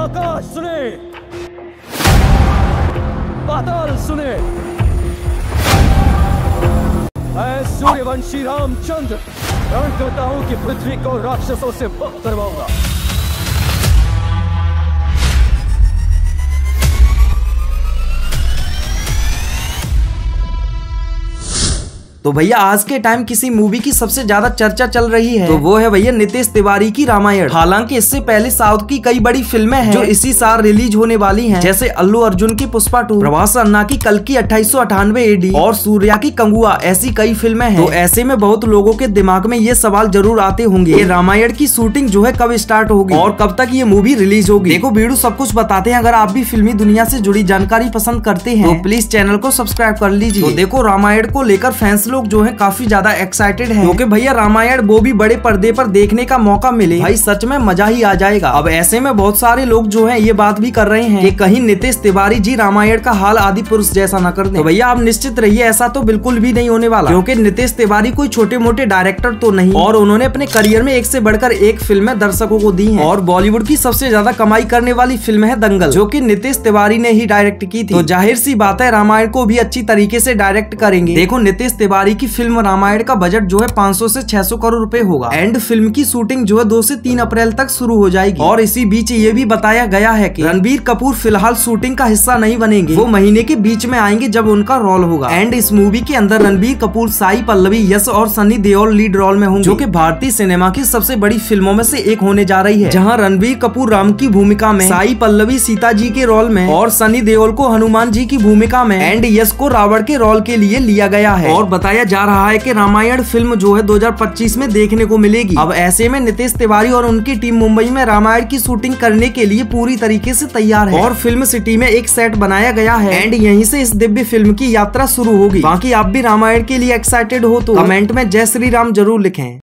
आवाज़ सुने। पाताल सुने। सूर्यवंशी रामचंद्र प्रण करता हूँ कि पृथ्वी को राक्षसों से मुक्त करवाऊँगा। तो भैया आज के टाइम किसी मूवी की सबसे ज़्यादा चर्चा चल रही है। तो वो है भैया नितेश तिवारी की रामायण। हालाँकि इससे पहले साउथ की कई बड़ी फ़िल्में हैं। जो इसी साल रिलीज़ होने वाली हैं। जैसे अल्लू अर्जुन की पुष्पा टू प्रभास अन्ना की कल की अट्ठाईस एडी और सूर्या की कंगुआ ऐसी कई फ़िल्में हैं। तो ऐसे में बहुत लोगों के दिमाग में ये सवाल ज़रूर आते होंगे। ये रामायण की शूटिंग जो है कब स्टार्ट होगी? और कब तक ये मूवी रिलीज़ होगी? देखो वीडियो सब कुछ बताते हैं। अगर आप भी फिल्मी दुनिया से जुड़ी जानकारी पसंद करते हैं तो प्लीज़ चैनल को सब्सक्राइब कर लीजिए। तो देखो रामायण को लेकर फैंस लोग जो है काफ़ी ज़्यादा एक्साइटेड है। क्योंकि भैया रामायण वो भी बड़े पर्दे पर देखने का मौका मिले। भाई सच में मज़ा ही आ जाएगा। अब ऐसे में बहुत सारे लोग जो है ये बात भी कर रहे हैं कि कहीं नितेश तिवारी जी रामायण का हाल आदि पुरुष जैसा न कर दे। तो भैया आप निश्चित रहिए ऐसा तो बिल्कुल भी नहीं होने वाला। क्योंकि नितेश तिवारी कोई छोटे मोटे डायरेक्टर तो नहीं। और उन्होंने अपने करियर में एक से बढ़कर एक फ़िल्में दर्शकों को दी है। और बॉलीवुड की सबसे ज़्यादा कमाई करने वाली फ़िल्म है दंगल जो की नितेश तिवारी ने ही डायरेक्ट की थी। तो ज़ाहिर सी बात है रामायण को भी अच्छी तरीके से डायरेक्ट करेंगे। देखो नितेश तिवारी की फ़िल्म रामायण का बजट जो है 500 से 600 करोड़ रुपए होगा। एंड फ़िल्म की शूटिंग जो है दो से तीन अप्रैल तक शुरू हो जाएगी। और इसी बीच ये भी बताया गया है कि रणबीर कपूर फ़िलहाल शूटिंग का हिस्सा नहीं बनेंगे। वो महीने के बीच में आएँगे जब उनका रोल होगा। एंड इस मूवी के अंदर रणबीर कपूर, साई पल्लवी, यश और सनी देओल लीड रोल में होंगे। जो की भारतीय सिनेमा की सबसे बड़ी फ़िल्मों में से एक होने जा रही है। जहाँ रणबीर कपूर राम की भूमिका में, साई पल्लवी, सीता जी के रोल में और सनी देओल को हनुमान जी की भूमिका में, एंड यश को रावण के रोल के लिए लिया गया है। और बताया जा रहा है कि रामायण फ़िल्म जो है 2025 में देखने को मिलेगी। अब ऐसे में नितेश तिवारी और उनकी टीम मुंबई में रामायण की शूटिंग करने के लिए पूरी तरीके से तैयार है। और फ़िल्म सिटी में एक सेट बनाया गया है। एंड यहीं से इस दिव्य फ़िल्म की यात्रा शुरू होगी। बाकी आप भी रामायण के लिए एक्साइटेड हो तो कमेंट में जय श्री राम ज़रूर लिखें।